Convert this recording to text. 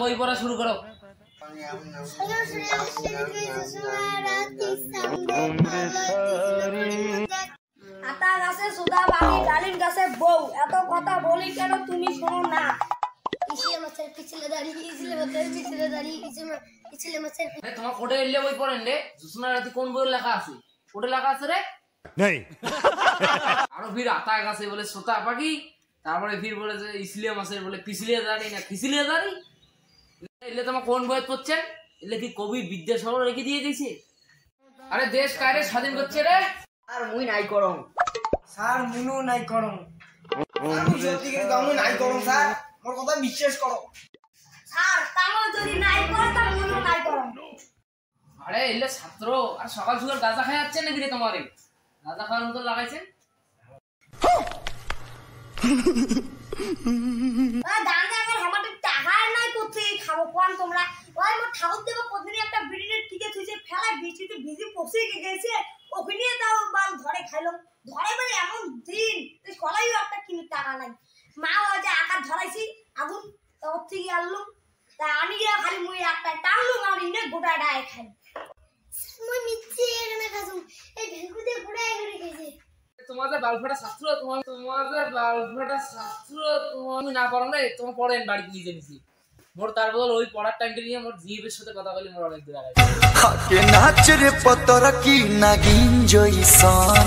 বই পড়া শুরু করো আতা গাছে সুদা বাড়ি ডালিম গাছে বউ। এত কথা বলি কেন তুমি শোনো না? পিছলে মাছের পিছলে দাঁড়িয়ে পিছলে মাছের পিছলে দাঁড়িয়ে পিছলে পিছলে মাছের তোমার কোটে এলে বই পড়েন রে। জুসনা রাতি কোন বইয়ের লেখা আছে? কোটে লেখা আছে রে? नहीं আরও ফির আতা গাছে বলে সোতা পাখি। তারপরে ফির বলে যে ইসলিয়া মাছের বলে পিছলিয়া দাঁড়ি না খিসলিয়া দাঁড়ি? এলে তোমার কোন বই পড়ছেন? এলে কি কবি বিদ্যাসাগর রেখে দিয়ে দিয়েছে? আরে দেশ কায়রে স্বাধীন করছে রে? আর মুই নাই করম স্যার মুনু নাই করম আমি সত্যি করে আমি নাই করম স্যার। মোর কথা বিশ্বাস করো। স্যার তাও যদি নাই করো তা মনে নাই করো। আরে এলে ছাত্র আর সকাল সকাল গাঁজা খাই যাচ্ছে নাকি রে তোমারে? গাঁজা খাওয়ার মতো লাগাইছেন? দাঁড়া আমার টাকা নাই করছে খাব কোন তোমরা? ওই মোর ঠাকুর দেব কদিন একটা বিড়ির টিকে থুইছে ফেলা বৃষ্টিতে ভিজে পচে গেছে ওখানে তাও বাল ধরে খাইলাম ধরে মানে এমন দিন তুই কলাইও একটা কিনে টাকা নাই আনলুম তা আমি গিয়ে খালি মুই একটা টানলুম আর ইনে গোটা ডায় খাই। মই নিচে এখানে খাসুম এই ভেলকুতে ঘোড়া এখানে খেয়েছে। তোমাদের বালফাটা ছাত্র তোমার তোমাদের বালফাটা ছাত্র তুমি না পড়ো রে তোমার পড়েন বাড়িতে নিজে নিজে মোর তার বদল ওই পড়ার টাইমটা নিয়ে মোর জিএফের সাথে কথা বলি মোর অনেক দূর আগে হাকে নাচ রে পতর কি নাগিন জইসন